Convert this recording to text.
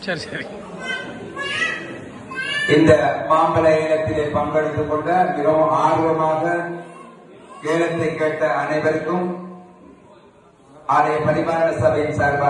சரி சரி. இந்த மாம்பழ ஏலத்திலே பங்கெடுத்துக் கொண்ட மிகவும் ஆர்வமாக ஏலத்தை கேட்ட அனைவருக்கும் ஆலய பரிமாற சபையின் சார்பாக